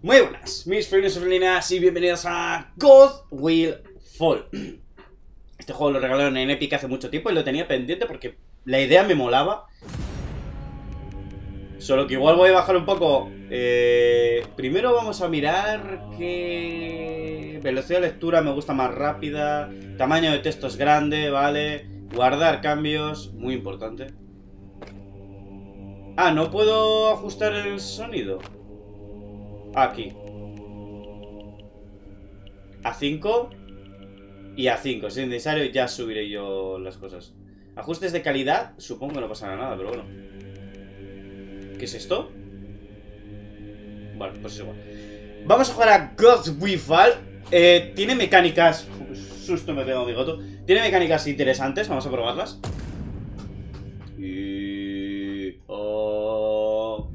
Muy buenas, mis friends y y bienvenidos a God Will Fall. Este juego lo regalaron en Epic hace mucho tiempo y lo tenía pendiente porque la idea me molaba. Solo que igual voy a bajar un poco. Eh, primero vamos a mirar qué... Velocidad de lectura me gusta más rápida. Tamaño de texto es grande, vale. Guardar cambios, muy importante. Ah, ¿no puedo ajustar el sonido? Aquí. A 5 y a 5. Si es necesario, ya subiré yo las cosas. Ajustes de calidad, supongo que no pasará nada, pero bueno. ¿Qué es esto? Bueno, pues es igual. Vamos a jugar a God We. Eh, tiene mecánicas... Susto me pego mi goto. Tiene mecánicas interesantes, vamos a probarlas. Y... Oh...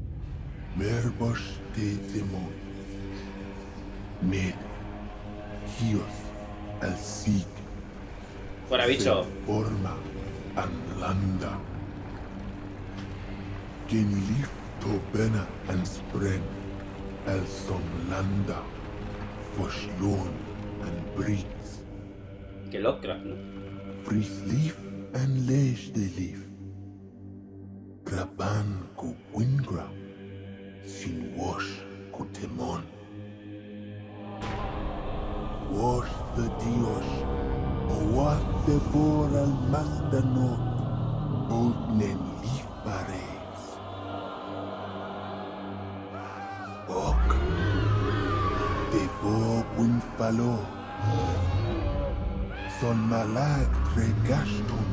Fuera bicho. Forma anlanda. Genilif tobena en spren. El somlanda. Forslån en brits. Que Lovecraft, ¿no? Frislif en leesdelif. Graban ko wingra. sin wash kutemon. Wash the dios, o wash the voral mastanot, old nem lifares. Ok, devo un falo, son malag regashtum.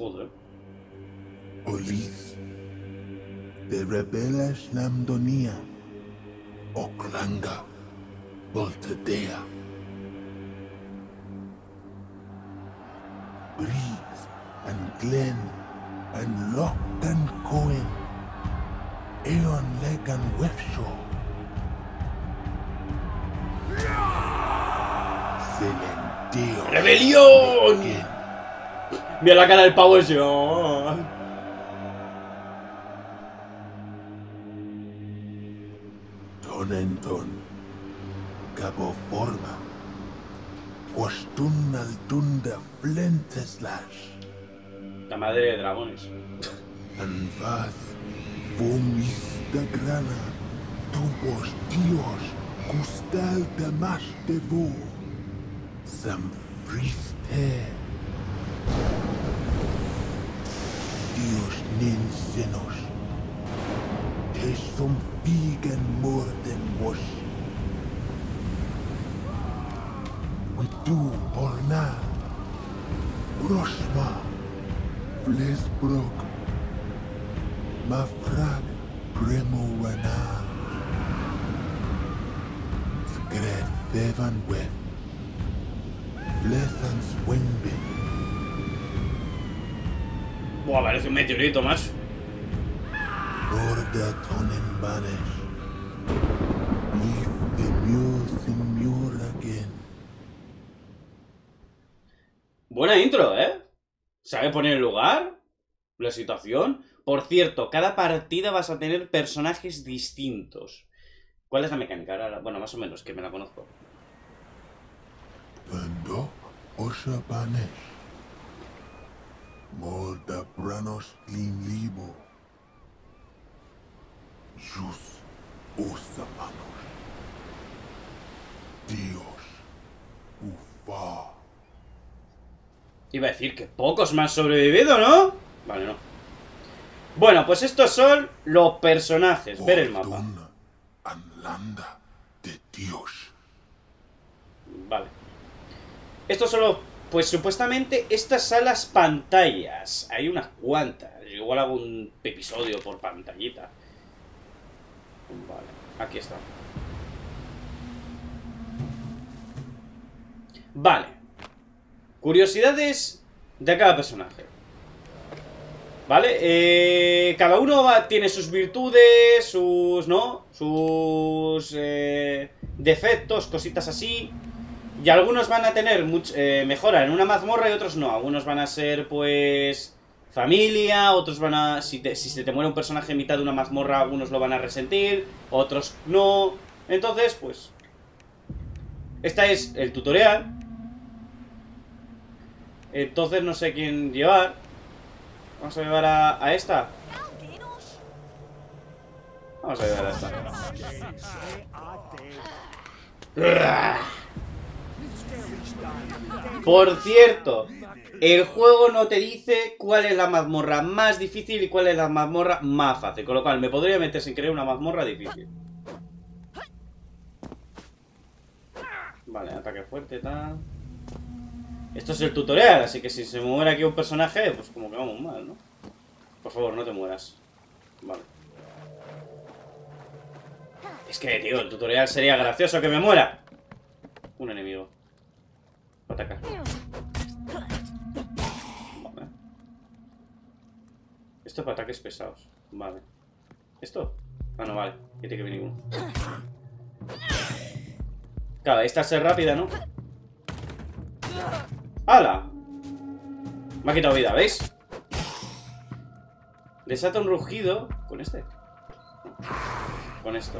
Older. Olis De rebelas namdonia. Oklanga. Voltadea. Briggs and Glen and Lock and Cohen. Aeon Leg and. Celendeo. ¡Rebelión! Mira la cara del pavo ese. oh. Tonenton, Cabo Forma, Postun Altunda Flenteslash, La madre de dragones. Anvaz, Vomis de Grana, Tubos Dios, Custal Damash de Vo, Sam Friste, Dios Ninsenos, Tesum Vegan Morden Wash. Witu Borna, Rosma, Flesbrook, Mafrag, Premo Wana, Skred Web, parece un meteorito más. Leave the Muse in again. Buena intro, ¿eh? ¿Sabe poner el lugar? La situación. Por cierto, cada partida vas a tener personajes distintos. ¿Cuál es la mecánica? Ahora, bueno, más o menos, que me la conozco. Pendok Osha Banesh. Molda Branos Lin Libo. Jus Osamanos. Dios. Ufa. Iba a decir que pocos más sobrevivido, ¿no? Vale, no. Bueno, pues estos son los personajes. Ver el mapa. Anlanda de Dios. Vale. Esto solo, pues supuestamente estas son las pantallas. Hay unas cuantas. Igual hago un episodio por pantallita. Aquí está. Vale. Curiosidades de cada personaje. ¿Vale? Eh, cada uno tiene sus virtudes, sus... ¿no? Sus... eh, defectos, cositas así. Y algunos van a tener much- eh, mejora en una mazmorra y otros no. Algunos van a ser, pues... familia, otros van a... Si, te- si se te muere un personaje en mitad de una mazmorra, algunos lo van a resentir, otros no. Entonces, pues... Esta es el tutorial. Entonces no sé quién llevar. Vamos a llevar a, a esta. Vamos a llevar a esta. Por cierto, el juego no te dice cuál es la mazmorra más difícil y cuál es la mazmorra más fácil. Con lo cual me podría meter sin querer una mazmorra difícil. Vale, ataque fuerte, tal. Esto es el tutorial, así que si se muere aquí un personaje, pues como que vamos mal, ¿no? Por favor, no te mueras. Vale. Es que, tío, el tutorial sería gracioso que me muera. Un enemigo. Ataca. Esto es para ataques pesados. Vale. ¿Esto? Ah, no, vale. Que tiene que venir uno. Claro, esta es rápida, ¿no? ¡Hala! Me ha quitado vida, ¿veis? Desata un rugido con este. Con esto.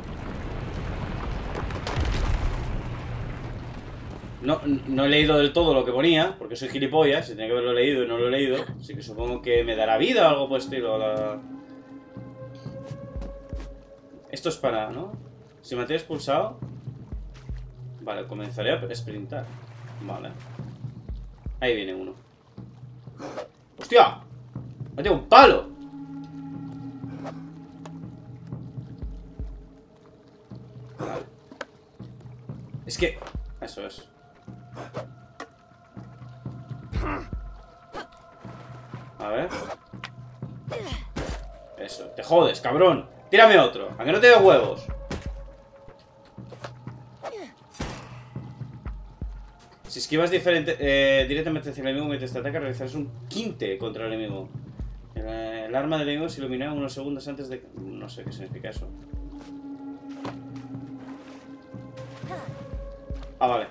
No, no he leído del todo lo que ponía, porque soy gilipollas y tenía que haberlo leído y no lo he leído. Así que supongo que me dará vida o algo por el estilo. la- Esto es para, ¿no? Si mantienes pulsado... Vale, comenzaré a sprintar. Vale. Ahí viene uno. ¡Hostia! ¡Me tengo un palo! Vale. Es que... Eso es. A ver. Eso. Te jodes, cabrón. Tírame otro. A que no te dé huevos. Si esquivas diferente, eh, directamente hacia el enemigo mientras te ataca, realizarás un quinte contra el enemigo. El, eh, arma del enemigo se ilumina unos segundos antes de... No sé qué significa eso. Ah, vale.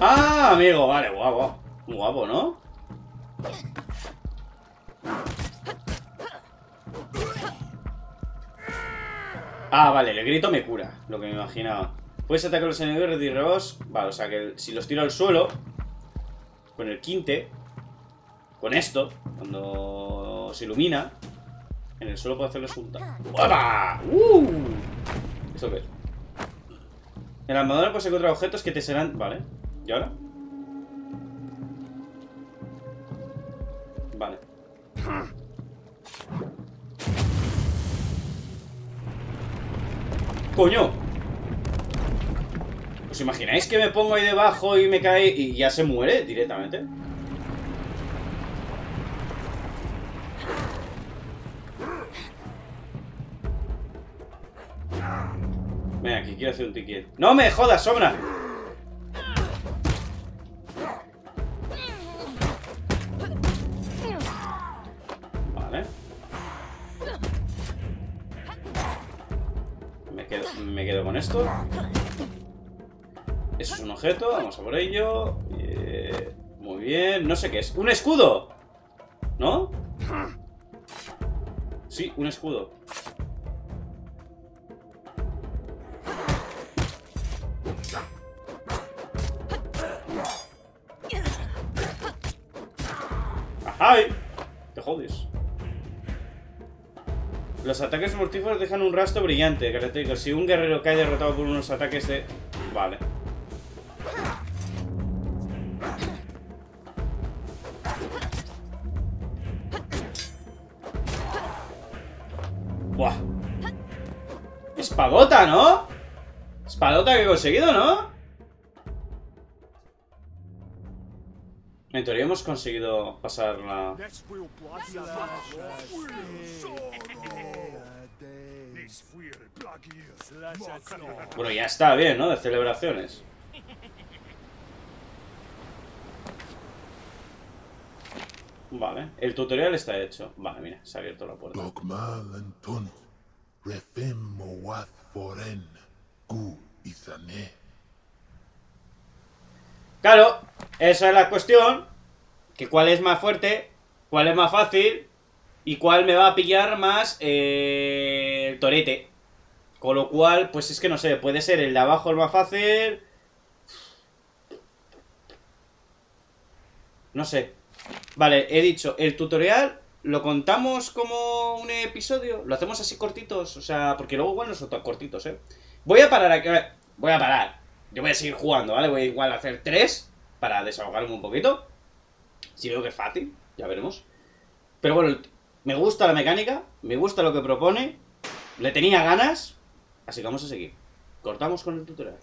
Ah, amigo, vale, guapo. Guapo, ¿no? Ah, vale, el grito me cura, lo que me imaginaba. Puedes atacar los enemigos de rebos. Vale, o sea que si los tiro al suelo, con el quinte, con esto, cuando se ilumina, en el suelo puedo hacerles un... ¡Guapa! ¡Uh! ¿Esto qué es? En la armadura puedes encontrar objetos que te serán... Vale. ¿Y ahora? Vale. ¡Coño! ¿Os imagináis que me pongo ahí debajo y me cae y ya se muere directamente? Venga, aquí quiero hacer un ticket. ¡No me jodas, sombra! Vale. Me quedo, me quedo con esto. Eso es un objeto, vamos a por ello. Muy bien, no sé qué es. ¡Un escudo! ¿No? Sí, un escudo. ¡Ajá! Te jodes. Los ataques mortíferos dejan un rastro brillante, característico. Si un guerrero cae derrotado por unos ataques de... Vale. Buah. Espadota, ¿no? Espadota que he conseguido, ¿no? En teoría hemos conseguido pasar la... Bueno, ya está bien, ¿no? De celebraciones. Vale, el tutorial está hecho. Vale, mira, se ha abierto la puerta. Claro, esa es la cuestión. Que cuál es más fuerte, cuál es más fácil y cuál me va a pillar más eh, el torete. Con lo cual, pues es que no sé, puede ser el de abajo el más fácil. No sé. Vale, he dicho, el tutorial lo contamos como un episodio. Lo hacemos así cortitos, o sea, porque luego igual no son tan cortitos, ¿eh? Voy a parar aquí. Voy a parar. Yo voy a seguir jugando, ¿vale? Voy a igual a hacer tres para desahogarme un poquito. Si veo que es fácil, ya veremos. Pero bueno, me gusta la mecánica, me gusta lo que propone, le tenía ganas, así que vamos a seguir. Cortamos con el tutorial.